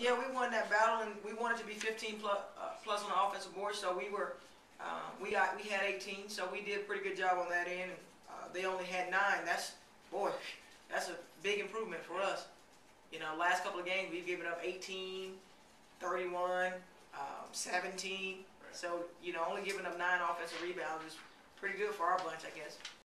Yeah, we won that battle and we wanted to be fifteen plus, uh, plus on the offensive board, so we were, uh, we got, we had eighteen, so we did a pretty good job on that end. Uh, they only had nine, that's, boy, that's a big improvement for us. You know, last couple of games, we've given up 18, 31, um, seventeen. So, you know, only giving up nine offensive rebounds is pretty good for our bunch, I guess.